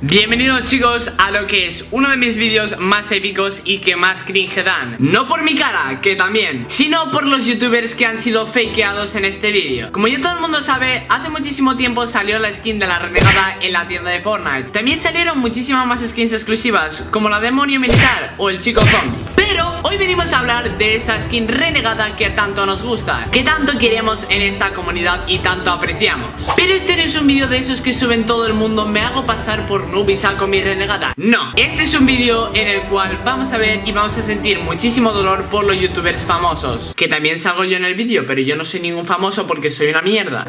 Bienvenidos chicos a lo que es uno de mis vídeos más épicos y que más cringe dan. No por mi cara, que también, sino por los youtubers que han sido fakeados en este vídeo. Como ya todo el mundo sabe, hace muchísimo tiempo salió la skin de la renegada en la tienda de Fortnite. También salieron muchísimas más skins exclusivas, como la demonio militar o el chico zombie. Pero hoy venimos a hablar de esa skin renegada que tanto nos gusta Que tanto queremos en esta comunidad y tanto apreciamos. Pero este no es un vídeo de esos que suben todo el mundo, me hago pasar por noob y saco mi renegada. No, este es un vídeo en el cual vamos a ver y vamos a sentir muchísimo dolor por los youtubers famosos. Que también salgo yo en el vídeo, pero yo no soy ningún famoso porque soy una mierda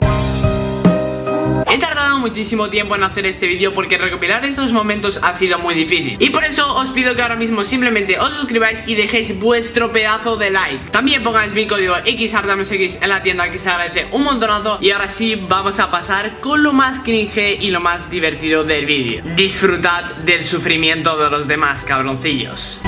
He tardado muchísimo tiempo en hacer este vídeo porque recopilar estos momentos ha sido muy difícil. Y por eso os pido que ahora mismo simplemente os suscribáis y dejéis vuestro pedazo de like. También pongáis mi código XARTAMSX en la tienda que se agradece un montonazo. Y ahora sí vamos a pasar con lo más cringe y lo más divertido del vídeo. Disfrutad del sufrimiento de los demás cabroncillos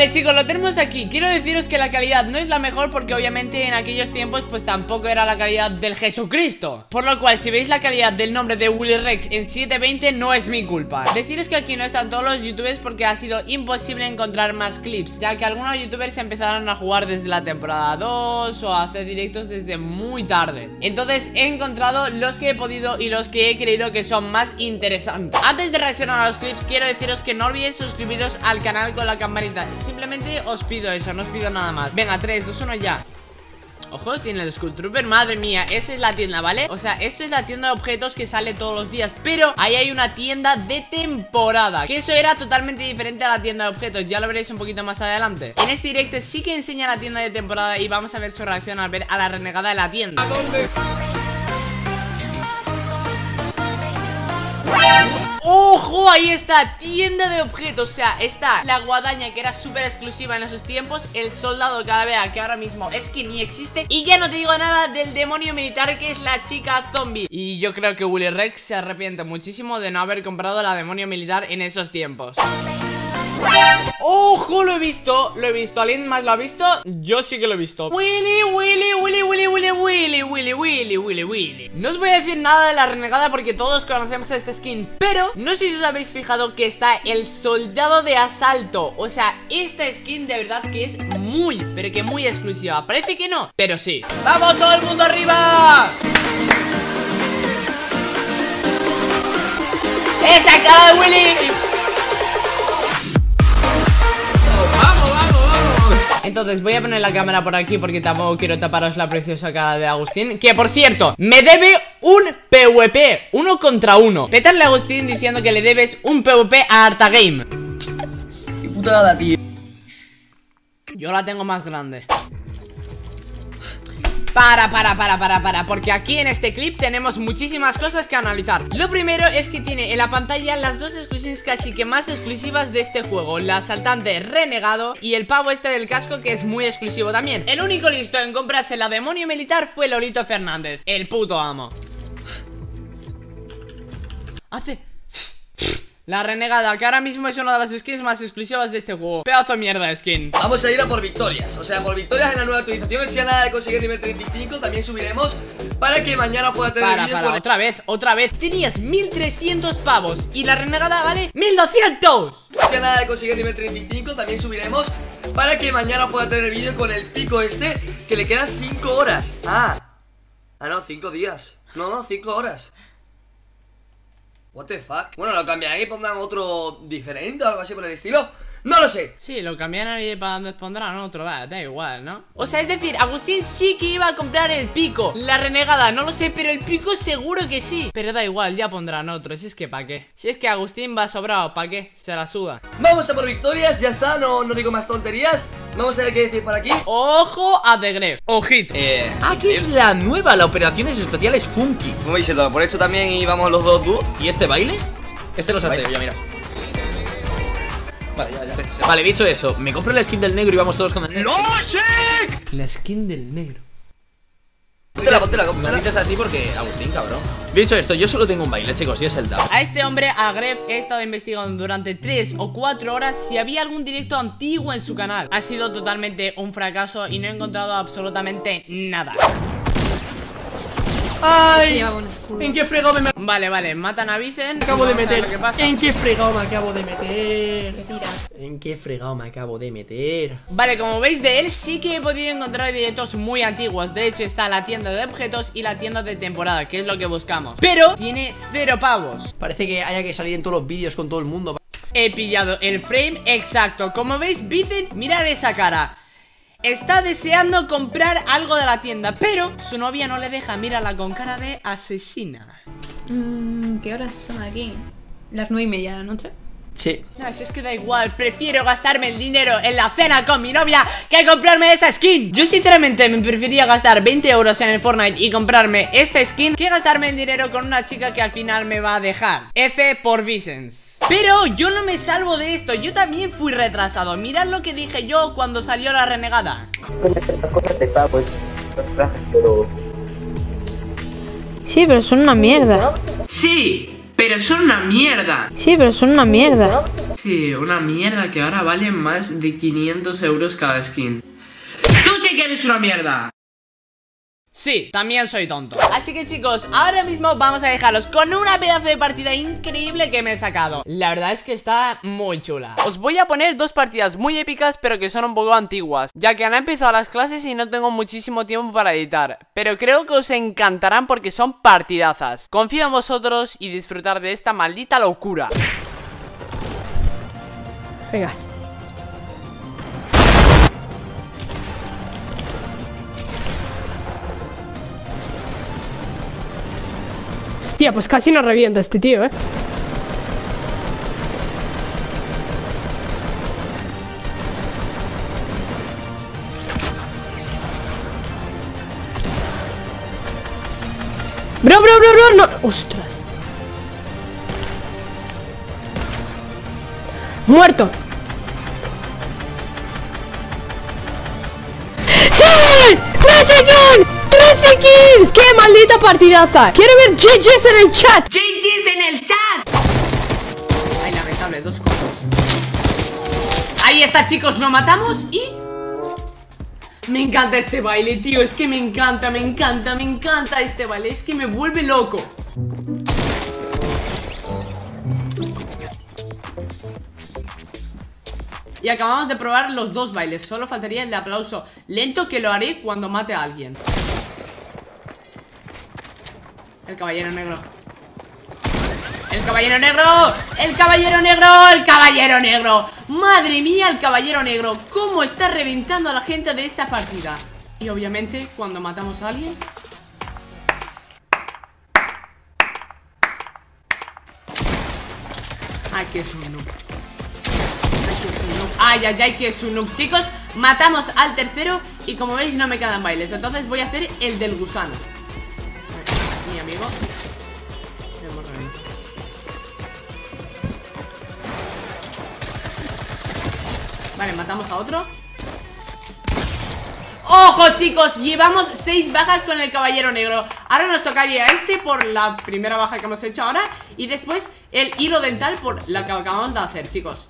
Vale chicos, lo tenemos aquí. Quiero deciros que la calidad no es la mejor Porque obviamente en aquellos tiempos pues tampoco era la calidad del Jesucristo. Por lo cual si veis la calidad del nombre de Willy Rex en 720 no es mi culpa. Deciros que aquí no están todos los youtubers porque ha sido imposible encontrar más clips Ya que algunos youtubers empezaron a jugar desde la temporada 2 O a hacer directos desde muy tarde. Entonces he encontrado los que he podido y los que he creído que son más interesantes. Antes de reaccionar a los clips quiero deciros que no olvidéis suscribiros al canal con la campanita Simplemente os pido eso, no os pido nada más Venga, 3, 2, 1, ya Ojo, tiene el Skull Trooper, madre mía Esa es la tienda, ¿vale? O sea, esta es la tienda de objetos que sale todos los días Pero ahí hay una tienda de temporada Que eso era totalmente diferente a la tienda de objetos Ya lo veréis un poquito más adelante En este directo sí que enseña la tienda de temporada Y vamos a ver su reacción al ver a la renegada de la tienda ¿A dónde? ¡Ojo! Ahí está, tienda de objetos O sea, está la guadaña que era súper exclusiva en esos tiempos El soldado calavera que ahora mismo es que ni existe Y ya no te digo nada del demonio militar que es la chica zombie Y yo creo que Willy Rex se arrepiente muchísimo de no haber comprado la demonio militar en esos tiempos ¡Ojo! Lo he visto, lo he visto ¿Alguien más lo ha visto? Yo sí que lo he visto Willy, Willy, No os voy a decir nada de la renegada porque todos conocemos este skin Pero no sé si os habéis fijado que está el soldado de asalto O sea, esta skin de verdad que es muy, pero que muy exclusiva Parece que no, pero sí ¡Vamos todo el mundo arriba! ¡Esa cara de Willy! Entonces voy a poner la cámara por aquí porque tampoco quiero taparos la preciosa cara de Agustín Que por cierto, me debe un PvP, uno contra uno. Petarle a Agustín diciendo que le debes un PvP a Artagame. Qué putada, tío. Yo la tengo más grande para, para, para, para, para Porque aquí en este clip tenemos muchísimas cosas que analizar. Lo primero es que tiene en la pantalla las dos exclusivas casi que más exclusivas de este juego. La asaltante renegado y el pavo este del casco que es muy exclusivo también. El único listo en comprarse la demonio militar fue Lolito Fernández El puto amo. Hace... La renegada, que ahora mismo es una de las skins más exclusivas de este juego. Pedazo de mierda de skin. Vamos a ir a por victorias O sea, por victorias en la nueva actualización. Si nada de conseguir nivel 35 También subiremos Para que mañana pueda tener Para, para, otra vez, otra vez. Tenías 1300 pavos Y la renegada vale 1200 Si nada de conseguir nivel 35 También subiremos Para que mañana pueda tener el vídeo con el pico este Que le quedan 5 horas. Ah. Ah, no, 5 días. No, no, 5 horas What the fuck Bueno, lo cambiarán y pondrán otro diferente o algo así por el estilo no lo sé. Sí, lo cambiarán y pondrán otro, va, da igual, ¿no? O sea, es decir, Agustín sí que iba a comprar el pico. La renegada, no lo sé, pero el pico seguro que sí. Pero da igual, ya pondrán otro, si es que pa' qué. Si es que Agustín va sobrado, ¿pa' qué? Se la suda. Vamos a por victorias, ya está, no, no digo más tonterías. Vamos a ver qué decir por aquí. Ojo a The Gref, ojito. Eh, Aquí ah, es la nueva, la operaciones especiales Funky. ¿Cómo veis esto? Por esto también íbamos los dos dúos ¿Y este baile? Este lo salteo ya, mira Vale, ya, ya. Vale, dicho esto, me compro la skin del negro y vamos todos con el ¡No, Shek! La skin del negro. Póntela, póntela, No dices así porque Agustín, cabrón. Dicho esto, yo solo tengo un baile, chicos, y es el dab. A este hombre, a Gref, he estado investigando durante 3 o 4 horas si había algún directo antiguo en su canal. Ha sido totalmente un fracaso y no he encontrado absolutamente nada. ¡Ay! ¿En qué fregado me Vale, vale, matan a Vicen. me acabo de meter? ¿En qué fregado me acabo de meter? Retira. ¿En qué fregado me acabo de meter? Vale, como veis de él sí que he podido encontrar directos muy antiguos De hecho está la tienda de objetos y la tienda de temporada Que es lo que buscamos Pero tiene cero pavos Parece que haya que salir en todos los vídeos con todo el mundo He pillado el frame exacto Como veis, Vicen, mirad esa cara Está deseando comprar algo de la tienda Pero su novia no le deja. Mírala con cara de asesina. Mm, ¿Qué horas son aquí? Las nueve y media de la noche. Sí. No, si es que da igual, prefiero gastarme el dinero en la cena con mi novia que comprarme esa skin. Yo sinceramente me prefería gastar 20 euros en el Fortnite y comprarme esta skin Que gastarme el dinero con una chica que al final me va a dejar. F por Vicens Pero yo no me salvo de esto, yo también fui retrasado Mirad lo que dije yo cuando salió la renegada Sí, pero son una mierda. Sí, pero son una mierda Sí, pero son una mierda. Sí, una mierda que ahora vale más de 500 euros cada skin. ¡Tú sí que eres una mierda! Sí, también soy tonto. Así que chicos, ahora mismo vamos a dejaros con una pedazo de partida increíble que me he sacado. La verdad es que está muy chula. Os voy a poner dos partidas muy épicas pero que son un poco antiguas Ya que han empezado las clases y no tengo muchísimo tiempo para editar. Pero creo que os encantarán porque son partidazas. Confío en vosotros y disfrutar de esta maldita locura. Venga. Hostia, pues casi nos revienta este tío, ¿eh? Bro, bro, bro, bro, no. Ostras. Muerto. ¡Sí! ¡13 kills! ¡13 kills! ¡Qué maldita partidaza! Quiero ver GG's en el chat. JJ's en el chat. Ay, lamentable, dos cortos. Ahí está, chicos, lo matamos y. Me encanta este baile, tío. Es que me encanta, me encanta, me encanta este baile. Es que me vuelve loco. Y acabamos de probar los dos bailes. Solo faltaría el de aplauso lento que lo haré cuando mate a alguien. El caballero negro. ¡El caballero negro! ¡El caballero negro! ¡El caballero negro! ¡Madre mía, el caballero negro! ¿Cómo está reventando a la gente de esta partida? Y obviamente, cuando matamos a alguien... ¡Ay, que es un noob! ¡Ay, que es un noob! ¡Ay, ay, ay, que es un noob! Chicos, matamos al tercero y como veis no me quedan bailes Entonces voy a hacer el del gusano Vale, matamos a otro. ¡Ojo, chicos! Llevamos 6 bajas con el caballero negro. Ahora nos tocaría este por la primera baja que hemos hecho ahora Y después el hilo dental por la que acabamos de hacer, chicos.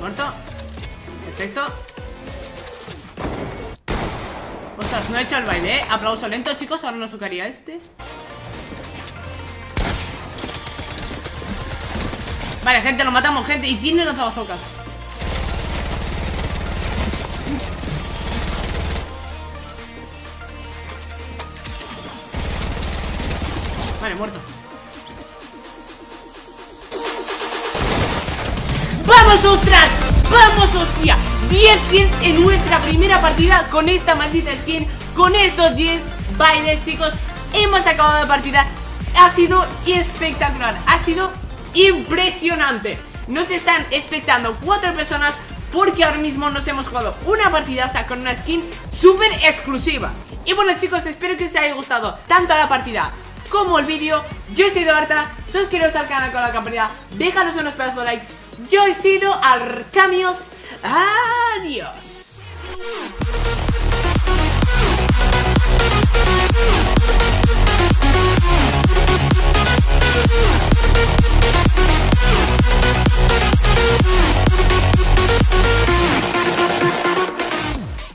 Muerto Perfecto. Ostras, no he hecho el baile, ¿eh? Aplauso lento, chicos. Ahora nos tocaría este Vale, gente, lo matamos, gente Y tiene lanzabazocas Vale, muerto ¡Vamos, ostras! ¡Vamos, hostia! 10 kills en nuestra primera partida con esta maldita skin Con estos 10 bailes, chicos Hemos acabado la partida Ha sido espectacular Ha sido impresionante. Nos están expectando cuatro personas porque ahora mismo nos hemos jugado una partidaza con una skin súper exclusiva. Y bueno chicos, espero que os haya gustado tanto la partida como el vídeo. Yo he sido Arta, suscribiros al canal con la campanita, déjanos unos pedazos de likes. Yo he sido Arcamios, adiós.